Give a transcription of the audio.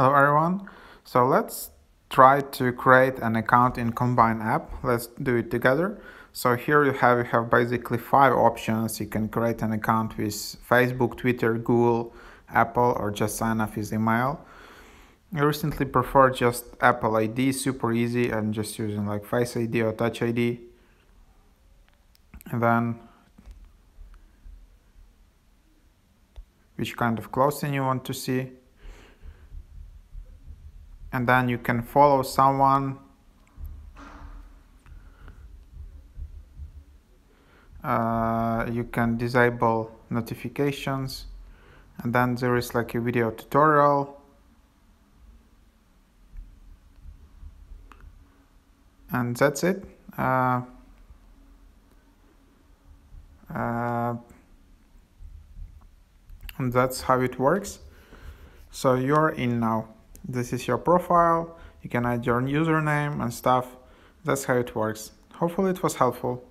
Hello everyone. So let's try to create an account in Combyne app. Let's do it together. So here you have you have basically five options. You can create an account with Facebook, Twitter, Google, Apple, or just sign up with email. I recently prefer just Apple ID, super easy, and just using like Face ID or Touch ID. And then which kind of clothing you want to see and then you can follow someone uh, you can disable notifications and then there is like a video tutorial. And that's it. Uh, uh, and that's how it works. So you're in now this is your profile. You can add your username and stuff. That's how it works. Hopefully it was helpful.